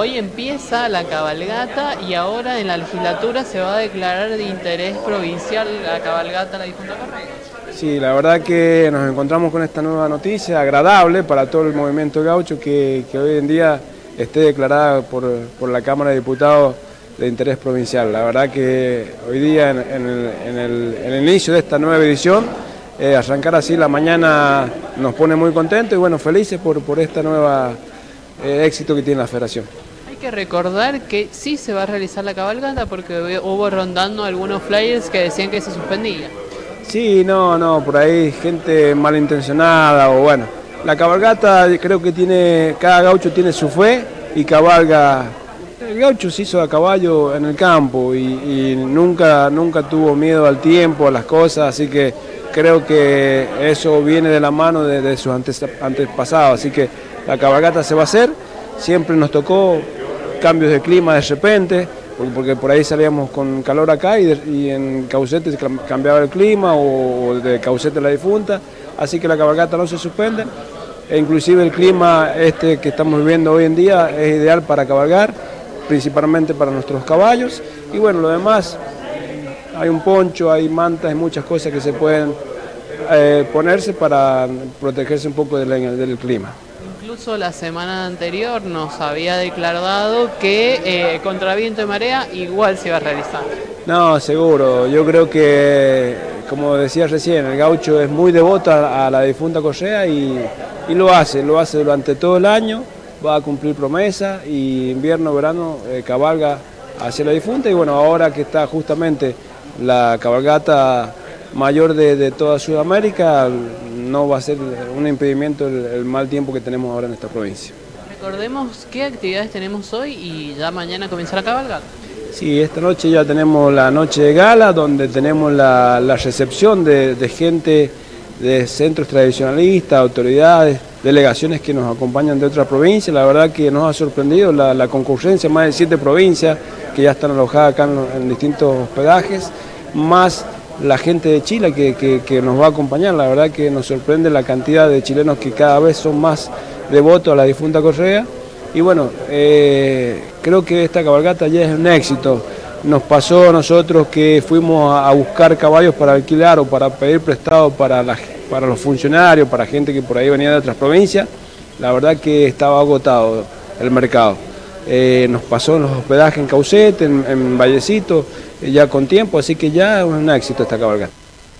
hoy empieza la cabalgata y ahora en la legislatura se va a declarar de interés provincial la cabalgata la difunta Correa. Sí, la verdad que nos encontramos con esta nueva noticia, agradable para todo el movimiento gaucho, que, hoy en día esté declarada por, la Cámara de Diputados de interés provincial. La verdad que hoy día en, el, inicio de esta nueva edición, eh, arrancar así la mañana nos pone muy contentos y bueno, felices por, por esta nueva eh, éxito que tiene la federación. Que recordar que sí se va a realizar la cabalgata porque hubo rondando algunos flyers que decían que se suspendía. Sí, no, no, por ahí gente malintencionada o bueno. La cabalgata creo que tiene, cada gaucho tiene su fe y cabalga. El gaucho se hizo a caballo en el campo y, nunca, nunca tuvo miedo al tiempo, a las cosas, así que creo que eso viene de la mano de, sus antepasados, así que la cabalgata se va a hacer, siempre nos tocó cambios de clima de repente, porque por ahí salíamos con calor acá y, en Caucete cambiaba el clima o, de Caucete la difunta, así que la cabalgata no se suspende, e inclusive el clima este que estamos viviendo hoy en día es ideal para cabalgar, principalmente para nuestros caballos, y bueno, lo demás, hay un poncho, hay mantas, hay muchas cosas que se pueden eh, ponerse para protegerse un poco del clima incluso la semana anterior nos había declarado que eh, contra viento y marea igual se iba a realizar. No, seguro. Yo creo que, como decía recién, el gaucho es muy devoto a, la difunta Correa y, lo hace, lo hace durante todo el año, va a cumplir promesa y invierno, verano eh, cabalga hacia la difunta y bueno, ahora que está justamente la cabalgata mayor de, toda Sudamérica, no va a ser un impedimento el, mal tiempo que tenemos ahora en esta provincia. Recordemos qué actividades tenemos hoy y ya mañana comenzar a cabalgar. Sí, esta noche ya tenemos la noche de gala, donde tenemos la, recepción de, gente de centros tradicionalistas, autoridades, delegaciones que nos acompañan de otras provincias. La verdad que nos ha sorprendido la, concurrencia, más de siete provincias que ya están alojadas acá en distintos hospedajes, más la gente de Chile que, nos va a acompañar. La verdad que nos sorprende la cantidad de chilenos que cada vez son más devotos a la difunta Correa. Y bueno, eh, creo que esta cabalgata ya es un éxito. Nos pasó a nosotros que fuimos a buscar caballos para alquilar o para pedir prestado para, para los funcionarios, para gente que por ahí venía de otras provincias. La verdad que estaba agotado el mercado. Eh, nos pasó en los hospedajes en Caucete, en, Vallecito, ya con tiempo, así que ya un éxito esta cabalgata.